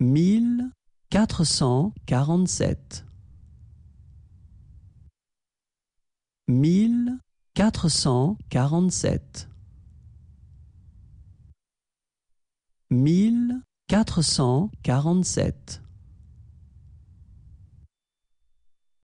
mille quatre cent quarante-sept. mille quatre cent quarante-sept. mille quatre cent quarante-sept.